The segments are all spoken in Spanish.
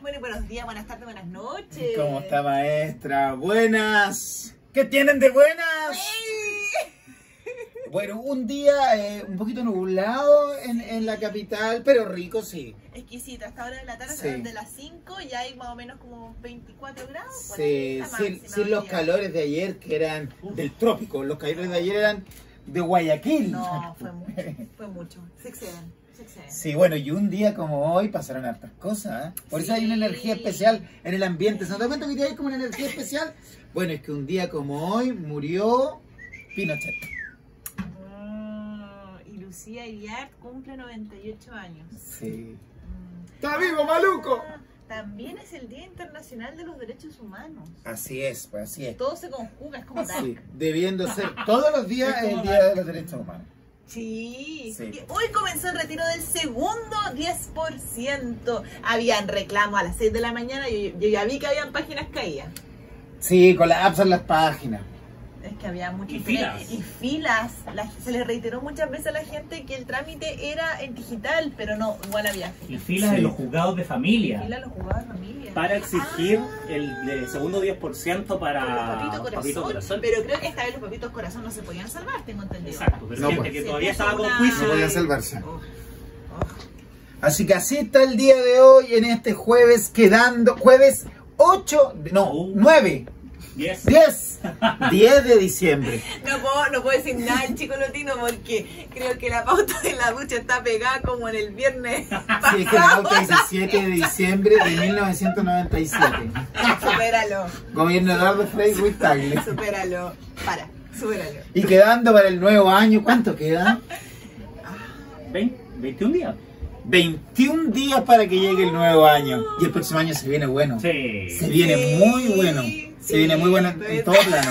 Bueno, buenos días, buenas tardes, buenas noches. ¿Cómo está maestra? Buenas. ¿Qué tienen de buenas? Bueno, un día eh, un poquito nublado en, en, la capital, pero rico sí. Exquisito, hasta ahora de la tarde, sí. de las 5 ya hay más o menos como 24 grados. Sí, sin, sin los calores de ayer que eran del trópico, los calores de ayer eran de Guayaquil. No, fue mucho, fue mucho, se exceden. Sí, bueno, y un día como hoy pasaron hartas cosas, ¿eh? Por sí. eso hay una energía especial en el ambiente. ¿Se dan cuenta que hay como una energía especial? Bueno, es que un día como hoy murió Pinochet. Oh, y Lucía Iriart cumple 98 años. Sí. Mm. ¡Está vivo, maluco! También es el Día Internacional de los Derechos Humanos. Así es, pues así es. Todo se conjuga, es como tal. Sí, debiendo ser todos los días el Día de los Derechos Humanos. Sí. sí. Hoy comenzó el retiro del segundo 10%. Habían reclamos a las 6 de la mañana y yo, yo ya vi que habían páginas caídas. Sí, colapsan las páginas. Es que había muchas y filas. Y filas. La, se les reiteró muchas veces a la gente que el trámite era en digital, pero no, igual había filas. Y filas sí. los juzgados de familia. Filas los juzgados de familia. Para exigir ah. el, el, segundo 10% para papito corazón, papito corazón, Pero creo que esta vez los papitos corazón no se podían salvar, tengo entendido. Exacto, pero no, gente pues. que todavía estaba con juicio. No podían salvarse. Oh. Oh. Así que así está el día de hoy, en este jueves, quedando, jueves 8, no, uh. 9. 10. 10. 10 de diciembre. No puedo, no puedo decir nada el chico lotino porque creo que la pauta de la ducha está pegada como en el viernes. Sí, es que la pauta 17 de diciembre de 1997. Supéralo. Gobierno Eduardo Frei Ruiz Tagle. Supéralo. Para, supéralo. Y quedando para el nuevo año, ¿cuánto queda? 20, 21 días. 21 días para que llegue el nuevo año. Y el próximo año se viene bueno. Sí. Se viene sí. muy bueno. Se viene muy bueno en, en todo plano.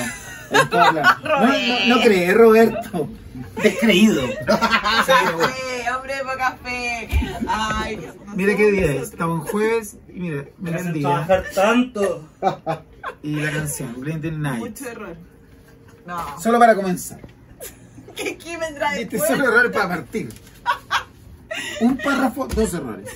En todo plano. No, no, no crees, Roberto. Descreído. Sí, hombre de poca fe. Ay, mira qué día es. Estamos en jueves y mira, mira el día. trabajar tanto. y la canción, Blinding Night. Mucho error. No. Solo para comenzar. ¿Qué, qué vendrá Este después? solo error para partir. Un párrafo, dos errores.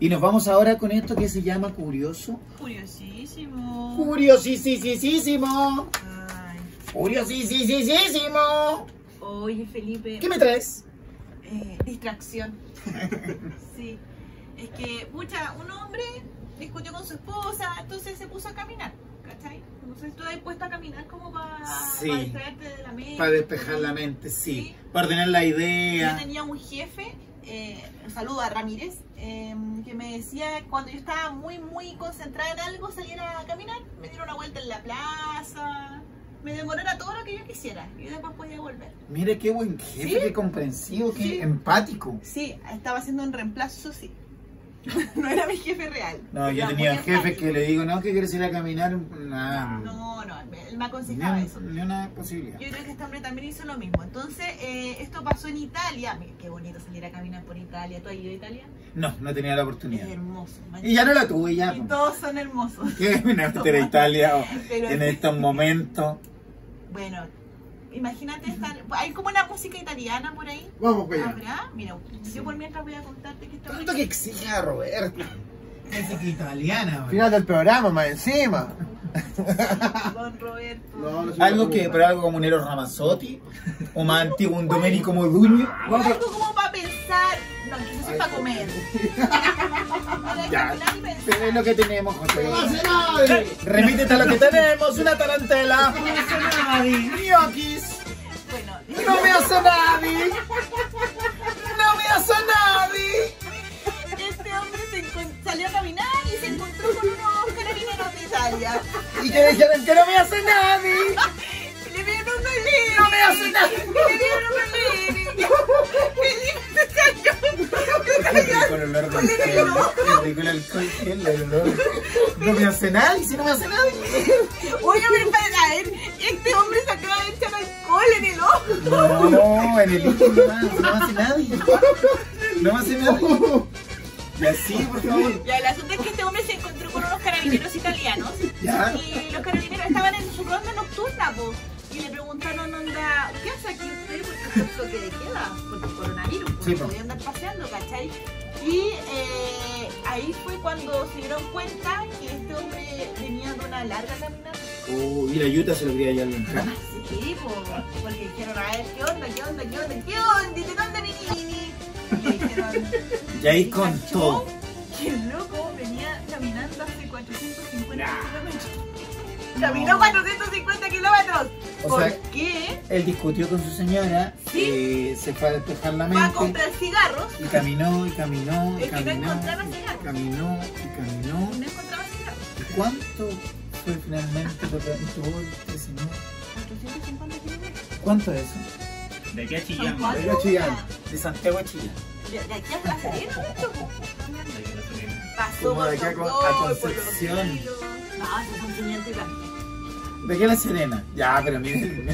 Y nos vamos ahora con esto que se llama Curioso. Curiosísimo. Curiosísimo. Curiosísimo. Oye, Felipe. ¿Qué me traes? Eh, distracción. sí. Es que, pucha, un hombre discutió con su esposa, entonces se puso a caminar. ¿Cachai? Entonces tú dispuesto a caminar como para Sí. distraerte de la mente. Para despejar la mente, sí. Sí. Para ordenar la Yo idea. tenía un jefe, eh, saludo a Ramírez, eh, que me decía cuando yo estaba muy, muy concentrada en algo, saliera a caminar, me diera una vuelta en la plaza, me demorara todo lo que yo quisiera y después podía volver. Mire qué buen jefe, Sí. qué comprensivo, qué Sí. empático. Sí, estaba haciendo un reemplazo, sí. no era mi jefe real. No, yo tenía muy un jefe empático. que le digo, no, que quieres ir a caminar, nada. No, no, él me Ni, aconsejaba un- eso. ni una posibilidad. Yo creo que este hombre también hizo lo mismo. Entonces, eh, esto pasó en Italia. Mira, qué bonito salir a caminar por Italia. ¿Tú has ido a Italia? No, no tenía la Es oportunidad. hermoso. man. Y ya no la tuve, ya. Y todos son hermosos. ¿Qué Italia oh, en estos momentos? Bueno, imagínate estar. Hay como una música italiana por ahí. Vamos para allá. ¿Habrá? Mira, yo por mientras voy a contarte que está Tanto que exige a Roberto. Música italiana, güey. Final del programa, más encima. Don Roberto. No, no se Algo que, pero algo como un Eros Ramazzotti, o más antiguo, un Domenico Modugno. Algo como para comer. Ya, es lo que tenemos, José. ¡No hace nadie! Remítete a lo que tenemos, una tarantela. Ñoquis. Bueno, No me hace nadie. No me hace nadie. este hombre se salió a caminar y se encontró con unos carabineros de Italia. Y que dijeron que no me hace nadie. Le vieron un. No me hace nadie. Le vieron un Con el olor del el alcohol gel, el olor. No me hace nadie, si no me hace nadie. Oye, pero para ver, este hombre se acaba de echar alcohol en el ojo. No, en el líquido no, no me hace nadie. No me hace nadie. Y así, por favor. Ya, el asunto es que este hombre se encontró con unos carabineros italianos Ya. y los carabineros estaban en su ronda nocturna, po, y le preguntaron, onda, ¿qué hace aquí usted? Porque el toque de queda, porque el coronavirus, Sí, no po. podía andar paseando, ¿cachai? Y eh, ahí fue cuando se dieron cuenta que este hombre venía de una larga caminata. Uh, y la yuta se lo quería ya bien. Sí, po, porque dijeron, a ver, ¿qué onda, qué onda, qué onda, qué onda? ¿De dónde vení? Y le dijeron, Y ahí "Y contó. Que el loco venía caminando hace 450 Nah. kilómetros. Caminó 450 kilómetros. O ¿Por sea, qué? él discutió con su señora, Sí. eh, se fue a despejar la Va a mente. comprar cigarros Y caminó, y caminó, y que no caminó, encontraba y cigarros. caminó, y caminó. y no encontraba cigarros. ¿Y cuánto fue finalmente lo que tuvo este señor? 450 kilómetros. ¿Cuánto es eso? De aquí a Chillán. cuatro Venga, Chillán. horas. De Santiago a Chile. De, de aquí hasta la Serena, mucho. De aquí a. Pasó Como de por aquí a a por los Concepción. No, son 500 y tanto. De aquí a La Serena. Ya, pero miren,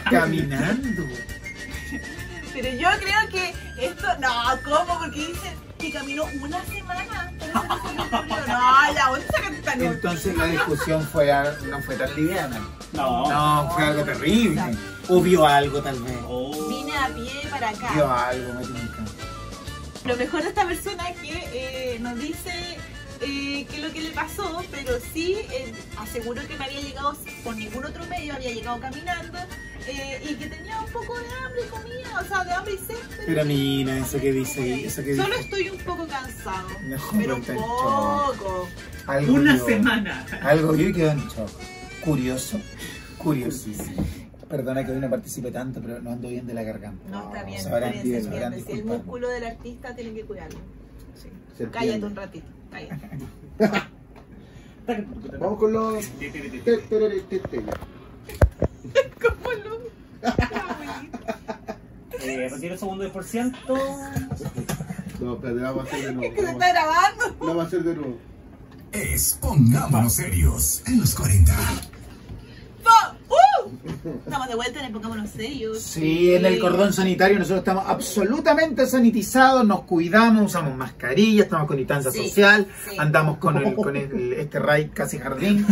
caminando. Pero yo creo que esto, no, ¿cómo? Porque dicen que caminó una semana. No, ya, ¿dónde sacan? Entonces la discusión fue, a- no fue tan liviana. No. No, fue algo terrible. O vio algo tal vez. Oh. Vine a pie para Vio acá. algo, me tinca. Lo mejor de esta persona es que eh, nos dice eh, qué es lo que le pasó, pero sí eh, aseguró que no había llegado por ningún otro medio, había llegado caminando eh, y que tenía un poco de hambre y comida, o sea, de hambre y sed. Pero mira, eso que dice eso que Solo dice. estoy un poco cansado, No, pero en poco. Algo Una semana. Algo vio y quedó en shock. Curioso. Curiosísimo. Perdona que hoy no participe tanto, pero no ando bien de la garganta. No, está bien, Sabrán está bien. Si el músculo del artista tiene que cuidarlo. Sí. Cállate un ratito, cállate. Vamos con los. ¿Cómo lo? Eh, retiro el segundo 10%. No, espérate, vamos a hacer de nuevo. Que se está grabando. vamos a hacer de nuevo. Es Pongámonos Serios en los 40. Estamos de vuelta en el Pongámonos Serios. Sí, en el cordón sanitario nosotros estamos absolutamente sanitizados, nos cuidamos, usamos mascarilla, estamos con distancia Sí, social, sí. andamos con, el, con el- este ray casi jardín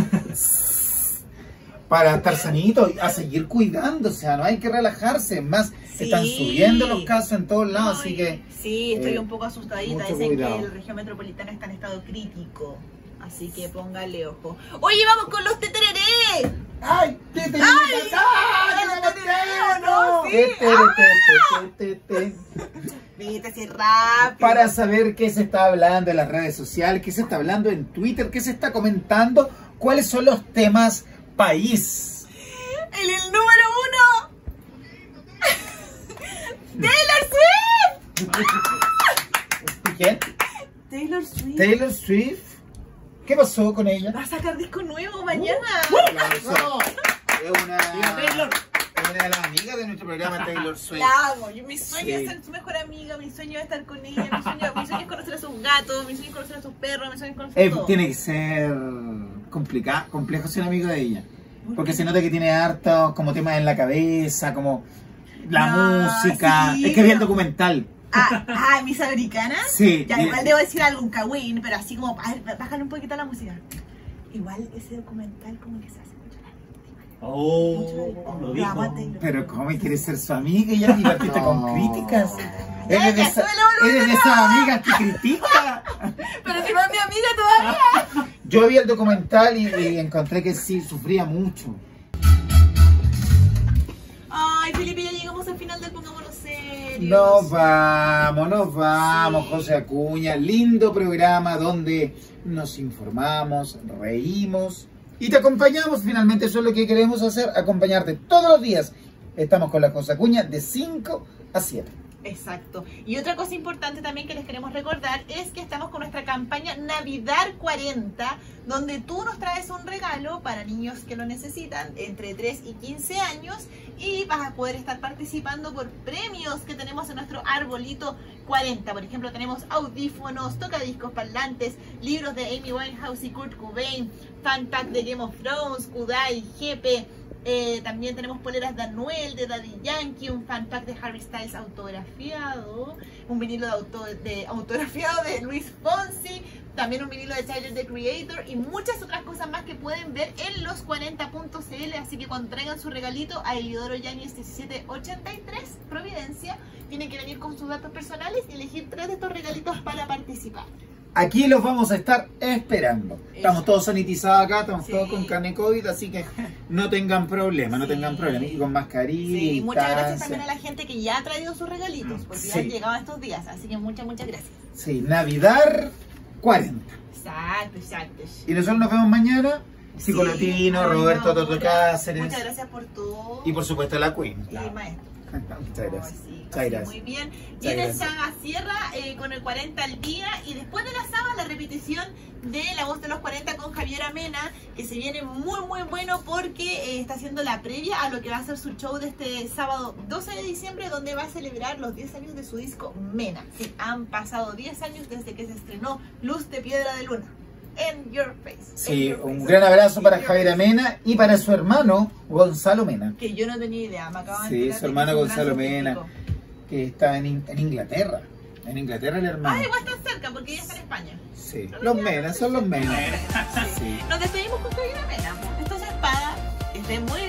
para estar sanitos y a seguir cuidándose, no hay que relajarse, más Sí. están subiendo los casos en todos lados, así que Sí, estoy eh, un poco asustadita. Dicen cuidado. que el región metropolitana está en estado crítico. Así que póngale ojo. Oye, vamos con los tetereré. ¡Ay! ¡Te, te, ¡Ay! Viste, así rápido. Para saber qué se está hablando en las redes sociales, qué se está hablando en Twitter, qué se está comentando, cuáles son los temas país. El, el número uno. Taylor Swift. ¿Quién? Taylor Swift. Taylor Swift. ¿Qué pasó con ella? Va a sacar disco nuevo mañana. Aplauso. Es una, Taylor. es una de las amigas de nuestro programa Taylor Swift. La amo. Yo- mi sueño Sí. es ser su mejor amiga, mi sueño es estar con ella, mi sueño, mi sueño es conocer a sus gatos, mi sueño es conocer a sus perros, mi sueño es conocer Eh, todo. tiene que ser complicado, complejo ser amigo de ella. Porque se nota que tiene hartos como temas en la cabeza, como la No, música. sí, es que vi el documental. Ah, ah, Miss Americana. Sí. Ya, igual debo decir algo, un kawin, pero así como, a ver, bájale un poquito la música. Igual ese documental como que se hace mucho la víctima. Oh, lo dijo. Pero ¿cómo quieres ser su amiga y ya No. con críticas? Eres de, esa, eres esas amigas que critica. Pero si no es mi amiga todavía. Yo vi el documental y, y encontré que sí, sufría mucho. Nos vamos, nos vamos, Sí. José Acuña. Lindo programa donde nos informamos, reímos y te acompañamos. Finalmente, eso es lo que queremos hacer, acompañarte todos los días. Estamos con la José Acuña de 5 a 7. Exacto. Y otra cosa importante también que les queremos recordar es que estamos con nuestra campaña Navidad 40, donde tú nos traes un regalo para niños que lo necesitan entre 3 y 15 años y vas a poder estar participando por premios que tenemos en nuestro arbolito 40. Por ejemplo, tenemos audífonos, tocadiscos parlantes, libros de Amy Winehouse y Kurt Cobain, fan pack de Game of Thrones, Kudai, Jepe, Eh, también tenemos poleras de Anuel, de Daddy Yankee, un fan pack de Harry Styles autografiado, un vinilo de, auto, de autografiado de Luis Fonsi, también un vinilo de Tyler the Creator y muchas otras cosas más que pueden ver en los 40.cl. Así que cuando traigan su regalito a Elidoro Yañez 1783, Providencia, tienen que venir con sus datos personales y elegir tres de estos regalitos para participar. Aquí los vamos a estar esperando. Estamos todos sanitizados acá, estamos Sí. todos con carne COVID, así que no tengan problema, no tengan problema. Y con mascarilla, Sí, muchas gracias también a la gente que ya ha traído sus regalitos, porque ya han llegado estos días. Así que muchas, muchas gracias. Sí, Navidad 40. Exacto, exacto. Y nosotros nos vemos mañana. Psicolotino, Sí, Roberto Toto Cáceres. Muchas gracias por todo. Y por supuesto la Queen. Y maestro. Muchas gracias. Muchas gracias. Muy bien. Viene. Saga Sierra eh, con el 40 al día y después de la Saga la repetición de La Voz de los 40 con Javier Amena, que se viene muy muy bueno porque eh, está haciendo la previa a lo que va a ser su show de este sábado 12 de diciembre donde va a celebrar los 10 años de su disco Mena. Sí, han pasado 10 años desde que se estrenó Luz de Piedra de Luna. En Your Face. Sí, Your un Face. gran abrazo para Javier. Amena y para su hermano Gonzalo Mena, Que yo no tenía idea, me acaban Sí, de enterar su hermano Gonzalo Mena. científico. Que está en, In- en Inglaterra. En Inglaterra el hermano. Ah, igual están cerca porque ella está en España. Sí, los Mena, son los Mena. Sí. Nos despedimos con Javier Amena. Esto es Espada. Estén muy